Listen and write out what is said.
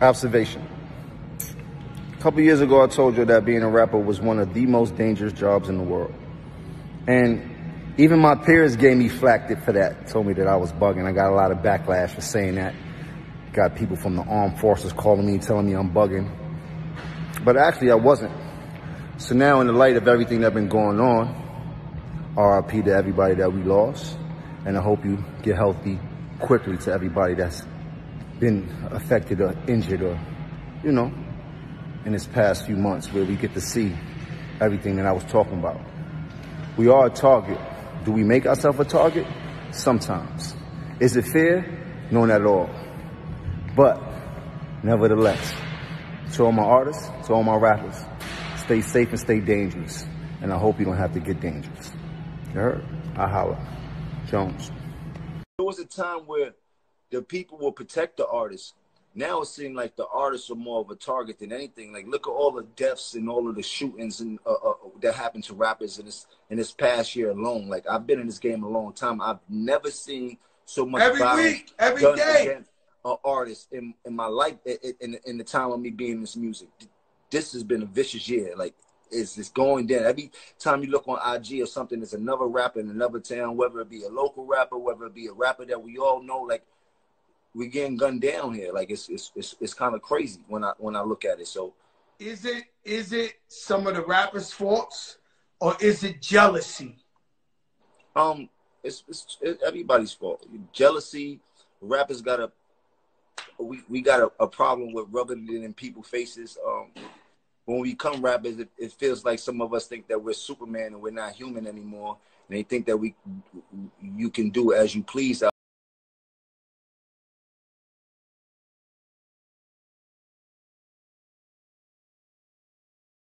Observation. A couple years ago, I told you that being a rapper was one of the most dangerous jobs in the world. And even my peers gave me flack for that, told me that I was bugging. I got a lot of backlash for saying that. Got people from the armed forces calling me, telling me I'm bugging. But actually, I wasn't. So now, in the light of everything that's been going on, RIP to everybody that we lost. And I hope you get healthy quickly to everybody that's been affected or injured or, you know, in this past few months where we get to see everything that I was talking about. We are a target. Do we make ourselves a target? Sometimes. Is it fair? No, not at all. But nevertheless, to all my artists, to all my rappers, stay safe and stay dangerous. And I hope you don't have to get dangerous. You heard? I holla. Jones. There was a time where the people will protect the artists. Now it seems like the artists are more of a target than anything. Like look at all the deaths and all of the shootings and uh, uh, that happened to rappers in this in this past year alone. Like I've been in this game a long time. I've never seen so much every violence week, every day. against an artist in in my life in, in in the time of me being in this music. This has been a vicious year. Like it's it's going down. Every time you look on IG or something, there's another rapper in another town, whether it be a local rapper, whether it be a rapper that we all know. Like we getting gunned down here. Like it's it's it's, it's kind of crazy when I when I look at it. So Is it is it some of the rappers' faults or is it jealousy? um, it's it's, it's everybody's fault. Jealousy. Rappers got a we we got a, a problem with rubbing it in people's faces. Um, when we come rappers, it, it feels like some of us think that we're Superman and we're not human anymore. And they think that we you can do as you please